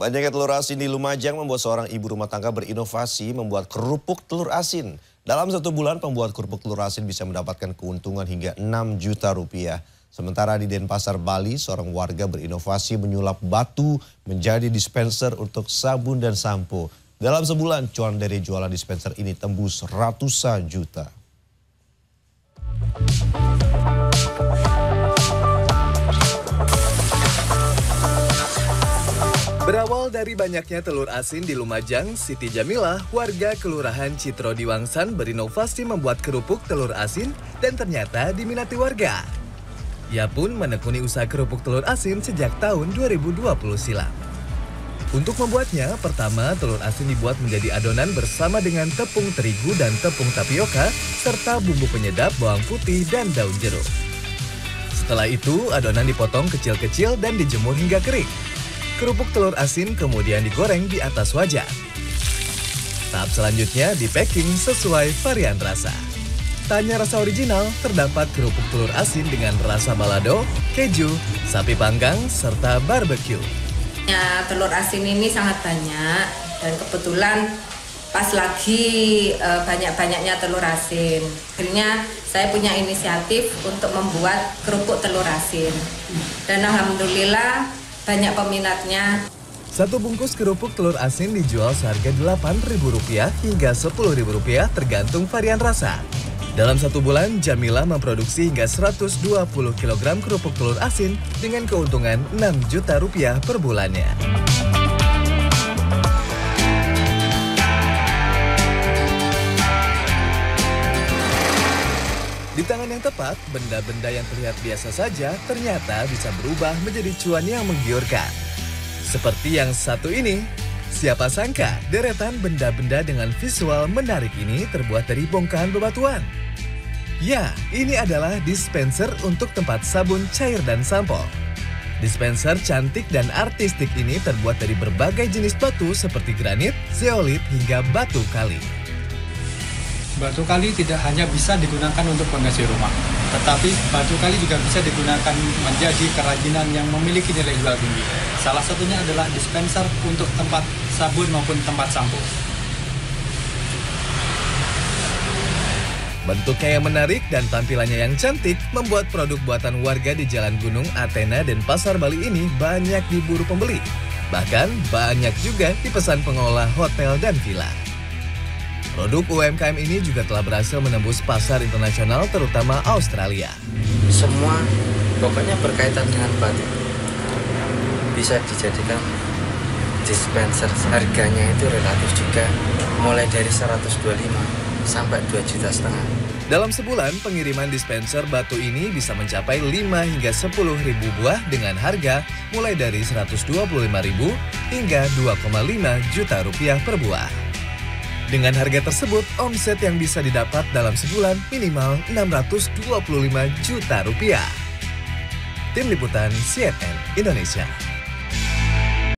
Banyaknya telur asin di Lumajang membuat seorang ibu rumah tangga berinovasi membuat kerupuk telur asin. Dalam satu bulan, pembuat kerupuk telur asin bisa mendapatkan keuntungan hingga 6 juta rupiah. Sementara di Denpasar, Bali, seorang warga berinovasi menyulap batu menjadi dispenser untuk sabun dan sampo. Dalam sebulan, cuan dari jualan dispenser ini tembus ratusan juta. Berawal dari banyaknya telur asin di Lumajang, Siti Jamilah, warga Kelurahan Citro di Wangsan berinovasi membuat kerupuk telur asin dan ternyata diminati warga. Ia pun menekuni usaha kerupuk telur asin sejak tahun 2020 silam. Untuk membuatnya, pertama telur asin dibuat menjadi adonan bersama dengan tepung terigu dan tepung tapioka, serta bumbu penyedap bawang putih dan daun jeruk. Setelah itu, adonan dipotong kecil-kecil dan dijemur hingga kering. Kerupuk telur asin kemudian digoreng di atas wajan. Tahap selanjutnya di packing sesuai varian rasa. Tanya rasa original, terdapat kerupuk telur asin dengan rasa balado, keju, sapi panggang, serta barbecue. Ya, telur asin ini sangat banyak dan kebetulan pas lagi e, banyak-banyaknya telur asin. Akhirnya saya punya inisiatif untuk membuat kerupuk telur asin. Dan alhamdulillah banyak peminatnya. Satu bungkus kerupuk telur asin dijual seharga Rp8.000 hingga Rp10.000 tergantung varian rasa. Dalam satu bulan, Jamila memproduksi hingga 120 kg kerupuk telur asin dengan keuntungan 6 juta rupiah per bulannya. Di tangan yang tepat, benda-benda yang terlihat biasa saja ternyata bisa berubah menjadi cuan yang menggiurkan. Seperti yang satu ini, siapa sangka deretan benda-benda dengan visual menarik ini terbuat dari bongkahan bebatuan. Ya, ini adalah dispenser untuk tempat sabun cair dan sampo. Dispenser cantik dan artistik ini terbuat dari berbagai jenis batu seperti granit, zeolit, hingga batu kali. Batu kali tidak hanya bisa digunakan untuk pengganti rumah, tetapi batu kali juga bisa digunakan menjadi kerajinan yang memiliki nilai jual tinggi. Salah satunya adalah dispenser untuk tempat sabun maupun tempat sampo. Bentuknya yang menarik dan tampilannya yang cantik membuat produk buatan warga di Jalan Gunung Athena dan Pasar Bali ini banyak diburu pembeli. Bahkan banyak juga dipesan pengelola hotel dan villa. Produk UMKM ini juga telah berhasil menembus pasar internasional terutama Australia. Semua pokoknya berkaitan dengan batu. Bisa dijadikan dispenser harganya itu relatif juga mulai dari 125 sampai 2 juta setengah. Dalam sebulan, pengiriman dispenser batu ini bisa mencapai 5 hingga 10 ribu buah dengan harga mulai dari 125 ribu hingga 2,5 juta rupiah per buah. Dengan harga tersebut, omset yang bisa didapat dalam sebulan minimal 625 juta rupiah. Tim Liputan CNN Indonesia